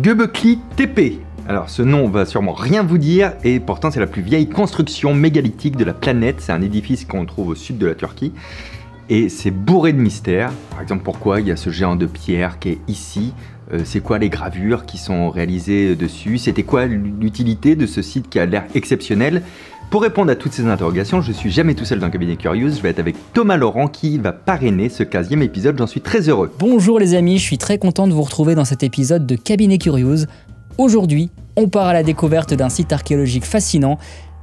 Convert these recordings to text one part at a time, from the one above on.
Göbekli Tepe. Alors ce nom va sûrement rien vous dire et pourtant c'est la plus vieille construction mégalithique de la planète. C'est un édifice qu'on trouve au sud de la Turquie et c'est bourré de mystères. Par exemple pourquoi il y a ce géant de pierre qui est ici? Euh, C'est quoi les gravures qui sont réalisées dessus? C'était quoi l'utilité de ce site qui a l'air exceptionnel? Pour répondre à toutes ces interrogations, je suis jamais tout seul dans le cabinet Curious, je vais être avec Thomas Laurent qui va parrainer ce 15e épisode, j'en suis très heureux. Bonjour les amis, je suis très content de vous retrouver dans cet épisode de Cabinet Curious. Aujourd'hui, on part à la découverte d'un site archéologique fascinant,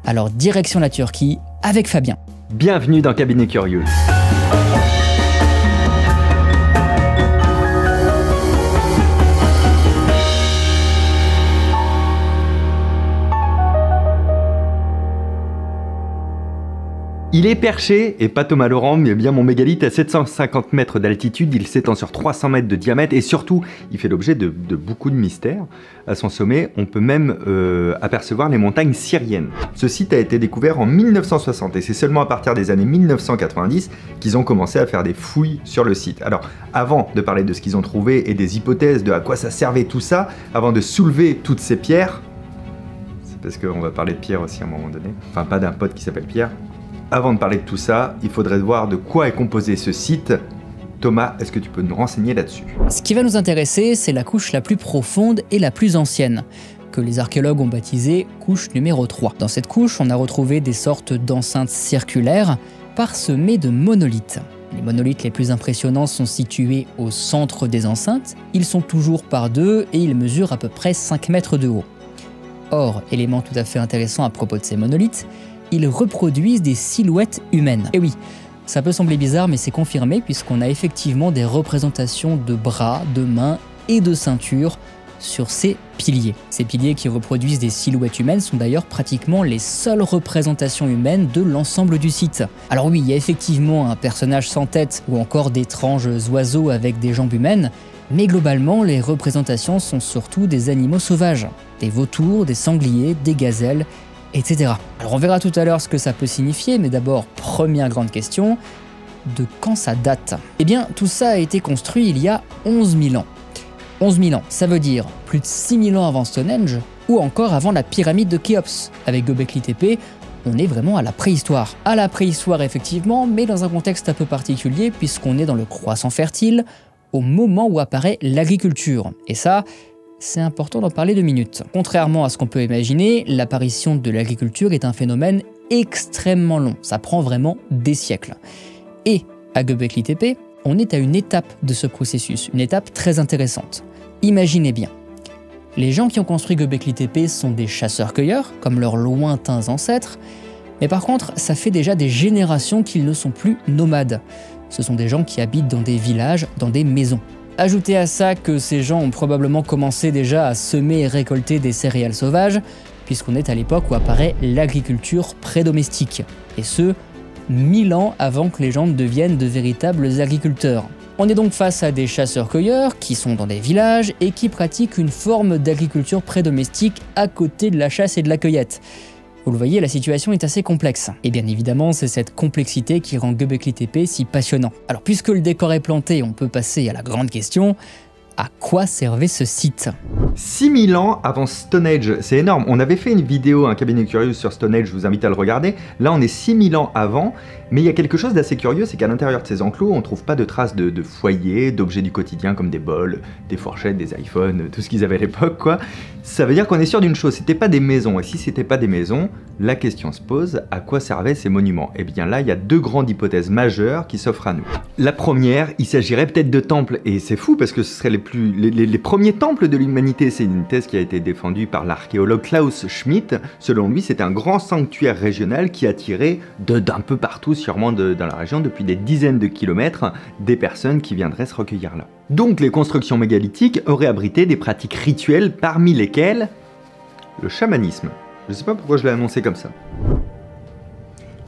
alors direction la Turquie avec Fabien. Bienvenue dans Cabinet Curious. Il est perché, et pas Thomas Laurent, mais bien mon mégalithe à 750 mètres d'altitude, il s'étend sur 300 mètres de diamètre et surtout, il fait l'objet de, beaucoup de mystères. À son sommet, on peut même euh, apercevoir les montagnes syriennes. Ce site a été découvert en 1960 et c'est seulement à partir des années 1990 qu'ils ont commencé à faire des fouilles sur le site. Alors, avant de parler de ce qu'ils ont trouvé et des hypothèses de à quoi ça servait tout ça, avant de soulever toutes ces pierres, parce qu'on va parler de pierre aussi à un moment donné, enfin pas d'un pote qui s'appelle Pierre, avant de parler de tout ça, il faudrait voir de quoi est composé ce site. Thomas, est-ce que tu peux nous renseigner là-dessus? Ce qui va nous intéresser, c'est la couche la plus profonde et la plus ancienne, que les archéologues ont baptisée couche numéro 3. Dans cette couche, on a retrouvé des sortes d'enceintes circulaires parsemées de monolithes. Les monolithes les plus impressionnants sont situés au centre des enceintes, ils sont toujours par deux et ils mesurent à peu près 5 mètres de haut. Or, élément tout à fait intéressant à propos de ces monolithes, ils reproduisent des silhouettes humaines. Et oui, ça peut sembler bizarre, mais c'est confirmé puisqu'on a effectivement des représentations de bras, de mains et de ceintures sur ces piliers. Ces piliers qui reproduisent des silhouettes humaines sont d'ailleurs pratiquement les seules représentations humaines de l'ensemble du site. Alors oui, il y a effectivement un personnage sans tête ou encore d'étranges oiseaux avec des jambes humaines, mais globalement les représentations sont surtout des animaux sauvages, des vautours, des sangliers, des gazelles etc. Alors on verra tout à l'heure ce que ça peut signifier, mais d'abord, première grande question, de quand ça date? Eh bien, tout ça a été construit il y a 11 000 ans. 11 000 ans, ça veut dire plus de 6 000 ans avant Stonehenge, ou encore avant la pyramide de Khéops. Avec Göbekli Tepe, on est vraiment à la préhistoire. À la préhistoire effectivement, mais dans un contexte un peu particulier puisqu'on est dans le croissant fertile, au moment où apparaît l'agriculture. Et ça, c'est important d'en parler deux minutes. Contrairement à ce qu'on peut imaginer, l'apparition de l'agriculture est un phénomène extrêmement long. Ça prend vraiment des siècles. Et à Göbekli Tepe, on est à une étape de ce processus, une étape très intéressante. Imaginez bien. Les gens qui ont construit Göbekli Tepe sont des chasseurs-cueilleurs, comme leurs lointains ancêtres, mais par contre, ça fait déjà des générations qu'ils ne sont plus nomades. Ce sont des gens qui habitent dans des villages, dans des maisons. Ajoutez à ça que ces gens ont probablement commencé déjà à semer et récolter des céréales sauvages, puisqu'on est à l'époque où apparaît l'agriculture prédomestique, et ce, mille ans avant que les gens deviennent de véritables agriculteurs. On est donc face à des chasseurs-cueilleurs qui sont dans des villages et qui pratiquent une forme d'agriculture prédomestique à côté de la chasse et de la cueillette. Vous le voyez, la situation est assez complexe. Et bien évidemment, c'est cette complexité qui rend Göbekli Tepe si passionnant. Alors puisque le décor est planté, on peut passer à la grande question, à quoi servait ce site 6000 ans avant Stone Age, c'est énorme. On avait fait une vidéo, un cabinet curieux sur Stone Age, je vous invite à le regarder. Là, on est 6000 ans avant, mais il y a quelque chose d'assez curieux, c'est qu'à l'intérieur de ces enclos, on trouve pas de traces de, foyers, d'objets du quotidien comme des bols, des fourchettes, des iPhones, tout ce qu'ils avaient à l'époque, quoi. Ça veut dire qu'on est sûr d'une chose, c'était pas des maisons. Et si c'était pas des maisons, la question se pose, à quoi servaient ces monuments? Eh bien là, il y a deux grandes hypothèses majeures qui s'offrent à nous. La première, il s'agirait peut-être de temples, et c'est fou parce que ce seraient les les, premiers temples de l'humanité. C'est une thèse qui a été défendue par l'archéologue Klaus Schmidt. Selon lui, c'est un grand sanctuaire régional qui attirait d'un peu partout, sûrement dans la région, depuis des dizaines de kilomètres, des personnes qui viendraient se recueillir là. Donc les constructions mégalithiques auraient abrité des pratiques rituelles parmi lesquelles le chamanisme. Je ne sais pas pourquoi je l'ai annoncé comme ça.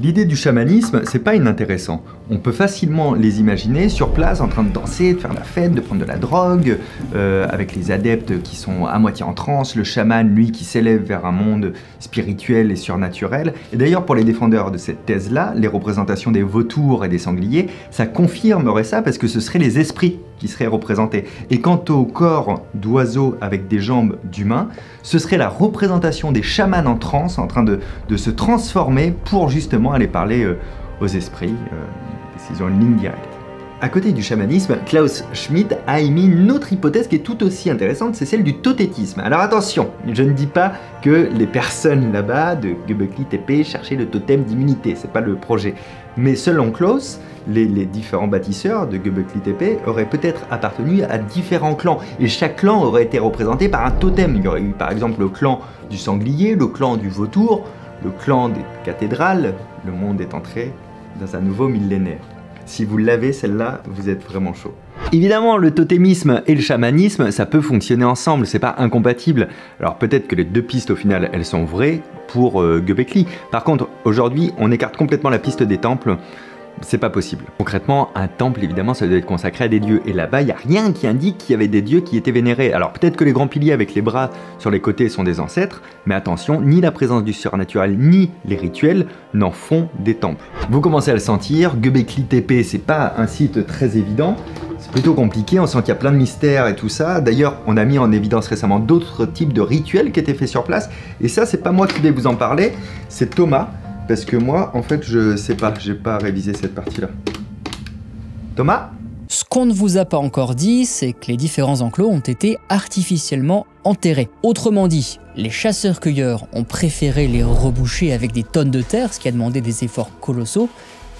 L'idée du chamanisme, c'est pas inintéressant. On peut facilement les imaginer sur place en train de danser, de faire la fête, de prendre de la drogue, euh, avec les adeptes qui sont à moitié en transe, le chaman, lui, qui s'élève vers un monde spirituel et surnaturel. Et d'ailleurs, pour les défendeurs de cette thèse-là, les représentations des vautours et des sangliers, ça confirmerait ça parce que ce seraient les esprits qui serait représenté. Et quant au corps d'oiseau avec des jambes d'humain, ce serait la représentation des chamans en transe, en train de, se transformer pour justement aller parler euh, aux esprits, euh, ont une ligne directe. À côté du chamanisme, Klaus Schmidt a émis une autre hypothèse qui est tout aussi intéressante, c'est celle du totétisme. Alors attention, je ne dis pas que les personnes là-bas de Göbekli Tepe cherchaient le totem d'immunité, c'est pas le projet. Mais selon Klaus, les, différents bâtisseurs de Göbekli Tepe auraient peut-être appartenu à différents clans, et chaque clan aurait été représenté par un totem. Il y aurait eu par exemple le clan du sanglier, le clan du vautour, le clan des cathédrales. Le monde est entré dans un nouveau millénaire. Si vous l'avez celle-là, vous êtes vraiment chaud. Évidemment, le totémisme et le chamanisme, ça peut fonctionner ensemble, c'est pas incompatible. Alors peut-être que les deux pistes au final, elles sont vraies pour euh, Göbekli. Par contre, aujourd'hui, on écarte complètement la piste des temples c'est pas possible. Concrètement, un temple, évidemment, ça doit être consacré à des dieux. Et là-bas, il n'y a rien qui indique qu'il y avait des dieux qui étaient vénérés. Alors peut-être que les grands piliers avec les bras sur les côtés sont des ancêtres, mais attention, ni la présence du surnaturel, ni les rituels n'en font des temples. Vous commencez à le sentir, Göbekli Tepe, c'est pas un site très évident. C'est plutôt compliqué, on sent qu'il y a plein de mystères et tout ça. D'ailleurs, on a mis en évidence récemment d'autres types de rituels qui étaient faits sur place. Et ça, c'est pas moi qui vais vous en parler, c'est Thomas parce que moi, en fait, je sais pas, j'ai pas révisé cette partie-là. Thomas? Ce qu'on ne vous a pas encore dit, c'est que les différents enclos ont été artificiellement enterrés. Autrement dit, les chasseurs-cueilleurs ont préféré les reboucher avec des tonnes de terre, ce qui a demandé des efforts colossaux,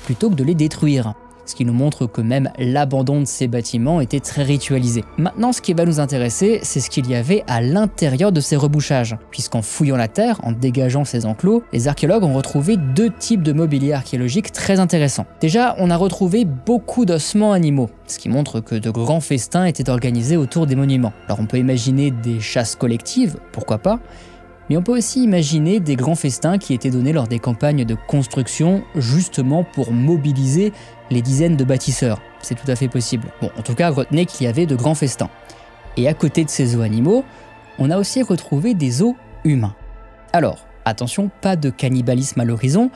plutôt que de les détruire ce qui nous montre que même l'abandon de ces bâtiments était très ritualisé. Maintenant, ce qui va nous intéresser, c'est ce qu'il y avait à l'intérieur de ces rebouchages, puisqu'en fouillant la terre, en dégageant ces enclos, les archéologues ont retrouvé deux types de mobilier archéologique très intéressants. Déjà, on a retrouvé beaucoup d'ossements animaux, ce qui montre que de grands festins étaient organisés autour des monuments. Alors on peut imaginer des chasses collectives, pourquoi pas, mais on peut aussi imaginer des grands festins qui étaient donnés lors des campagnes de construction justement pour mobiliser les dizaines de bâtisseurs. C'est tout à fait possible. Bon, en tout cas, retenez qu'il y avait de grands festins. Et à côté de ces os animaux, on a aussi retrouvé des os humains. Alors, attention, pas de cannibalisme à l'horizon.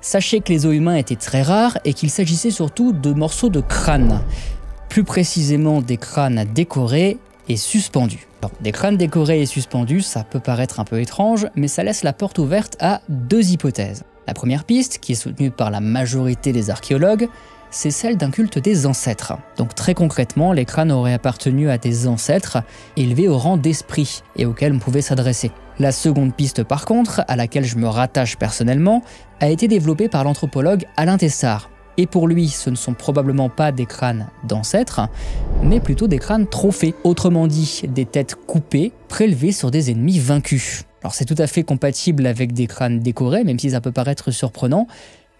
Sachez que les os humains étaient très rares et qu'il s'agissait surtout de morceaux de crâne. Plus précisément des crânes décorés et suspendus. des crânes décorés et suspendus, ça peut paraître un peu étrange, mais ça laisse la porte ouverte à deux hypothèses. La première piste, qui est soutenue par la majorité des archéologues, c'est celle d'un culte des ancêtres. Donc très concrètement, les crânes auraient appartenu à des ancêtres élevés au rang d'esprit et auxquels on pouvait s'adresser. La seconde piste par contre, à laquelle je me rattache personnellement, a été développée par l'anthropologue Alain Tessard. Et pour lui, ce ne sont probablement pas des crânes d'ancêtres, mais plutôt des crânes trophées, autrement dit des têtes coupées prélevées sur des ennemis vaincus. Alors c'est tout à fait compatible avec des crânes décorés, même si ça peut paraître surprenant,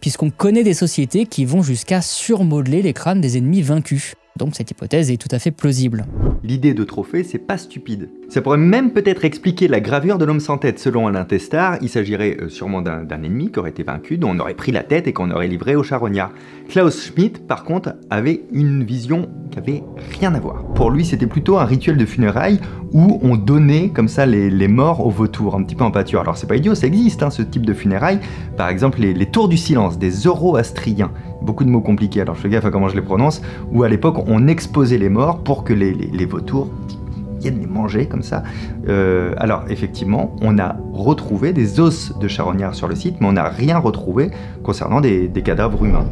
puisqu'on connaît des sociétés qui vont jusqu'à surmodeler les crânes des ennemis vaincus. Donc cette hypothèse est tout à fait plausible. L'idée de trophée, c'est pas stupide. Ça pourrait même peut-être expliquer la gravure de l'homme sans tête. Selon Alain Testard, il s'agirait euh, sûrement d'un ennemi qui aurait été vaincu, dont on aurait pris la tête et qu'on aurait livré au charognard. Klaus Schmidt, par contre, avait une vision qui avait rien à voir. Pour lui, c'était plutôt un rituel de funérailles où on donnait comme ça les, morts aux vautours, un petit peu en pâture. Alors c'est pas idiot, ça existe hein, ce type de funérailles. Par exemple, les, les tours du silence des Zoroastriens. Beaucoup de mots compliqués, alors je fais gaffe à comment je les prononce. Où à l'époque, on exposait les morts pour que les, vautours viennent les manger comme ça. Euh, alors effectivement, on a retrouvé des os de charognard sur le site, mais on n'a rien retrouvé concernant des, cadavres humains.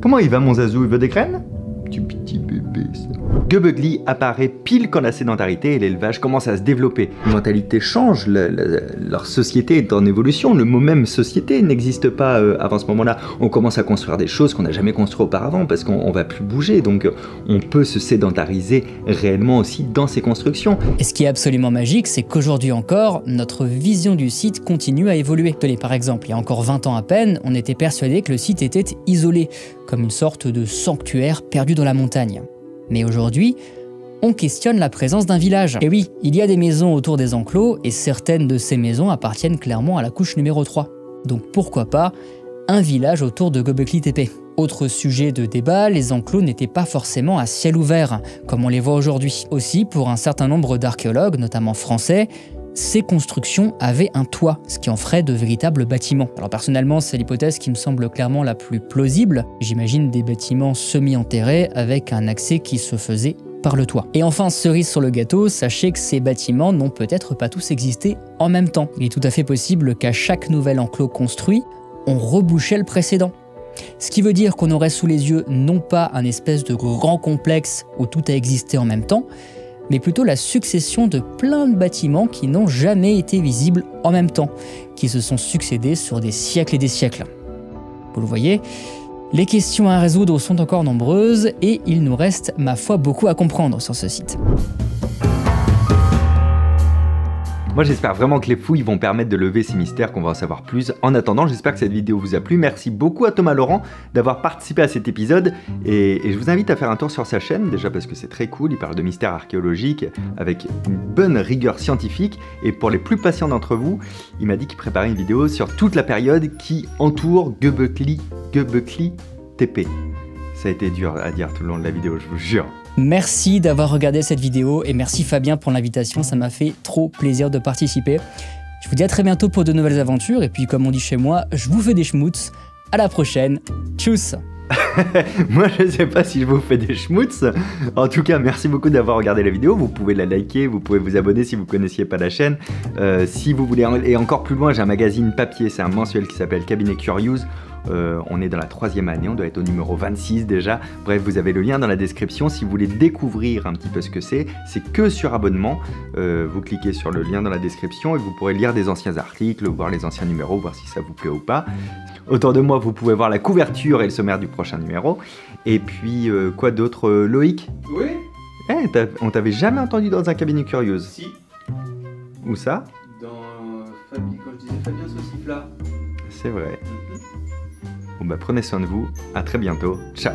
Comment il va mon Zazou? Il veut des graines? Göbegli apparaît pile quand la sédentarité et l'élevage commencent à se développer. Les mentalités changent, leur société est en évolution, le mot même société n'existe pas euh, avant ce moment-là. On commence à construire des choses qu'on n'a jamais construites auparavant parce qu'on va plus bouger, donc on peut se sédentariser réellement aussi dans ces constructions. Et ce qui est absolument magique, c'est qu'aujourd'hui encore, notre vision du site continue à évoluer. Par exemple, il y a encore 20 ans à peine, on était persuadé que le site était isolé, comme une sorte de sanctuaire perdu dans la montagne. Mais aujourd'hui, on questionne la présence d'un village. Et oui, il y a des maisons autour des enclos et certaines de ces maisons appartiennent clairement à la couche numéro 3. Donc pourquoi pas un village autour de Göbekli Tepe autre sujet de débat, les enclos n'étaient pas forcément à ciel ouvert, comme on les voit aujourd'hui. Aussi, pour un certain nombre d'archéologues, notamment français, ces constructions avaient un toit, ce qui en ferait de véritables bâtiments. Alors personnellement, c'est l'hypothèse qui me semble clairement la plus plausible. J'imagine des bâtiments semi-enterrés avec un accès qui se faisait par le toit. Et enfin, cerise sur le gâteau, sachez que ces bâtiments n'ont peut-être pas tous existé en même temps. Il est tout à fait possible qu'à chaque nouvel enclos construit, on rebouchait le précédent. Ce qui veut dire qu'on aurait sous les yeux non pas un espèce de grand complexe où tout a existé en même temps, mais plutôt la succession de plein de bâtiments qui n'ont jamais été visibles en même temps, qui se sont succédés sur des siècles et des siècles. Vous le voyez, les questions à résoudre sont encore nombreuses et il nous reste, ma foi, beaucoup à comprendre sur ce site. Moi j'espère vraiment que les fouilles vont permettre de lever ces mystères qu'on va en savoir plus. En attendant, j'espère que cette vidéo vous a plu. Merci beaucoup à Thomas Laurent d'avoir participé à cet épisode et, je vous invite à faire un tour sur sa chaîne déjà parce que c'est très cool. Il parle de mystères archéologiques avec une bonne rigueur scientifique et pour les plus patients d'entre vous, il m'a dit qu'il préparait une vidéo sur toute la période qui entoure Göbekli, Göbekli TP. Ça a été dur à dire tout le long de la vidéo, je vous jure. Merci d'avoir regardé cette vidéo et merci Fabien pour l'invitation, ça m'a fait trop plaisir de participer. Je vous dis à très bientôt pour de nouvelles aventures et puis comme on dit chez moi, je vous fais des schmutz. À la prochaine. Tchuss Moi, je sais pas si je vous fais des schmutz. En tout cas, merci beaucoup d'avoir regardé la vidéo. Vous pouvez la liker, vous pouvez vous abonner si vous connaissiez pas la chaîne. Euh, si vous voulez aller encore plus loin, j'ai un magazine papier, c'est un mensuel qui s'appelle Cabinet Curious euh, on est dans la troisième année, on doit être au numéro 26 déjà. Bref, vous avez le lien dans la description. Si vous voulez découvrir un petit peu ce que c'est, c'est que sur abonnement. Euh, vous cliquez sur le lien dans la description et vous pourrez lire des anciens articles, voir les anciens numéros, voir si ça vous plaît ou pas. Autour de moi, vous pouvez voir la couverture et le sommaire du prochain numéro. Et puis, euh, quoi d'autre Loïc? Oui eh, On t'avait jamais entendu dans un cabinet curieuse Si. Où ça? Dans Fabien, quand je disais Fabien Saucifla. C'est vrai. Bon bah prenez soin de vous, à très bientôt, ciao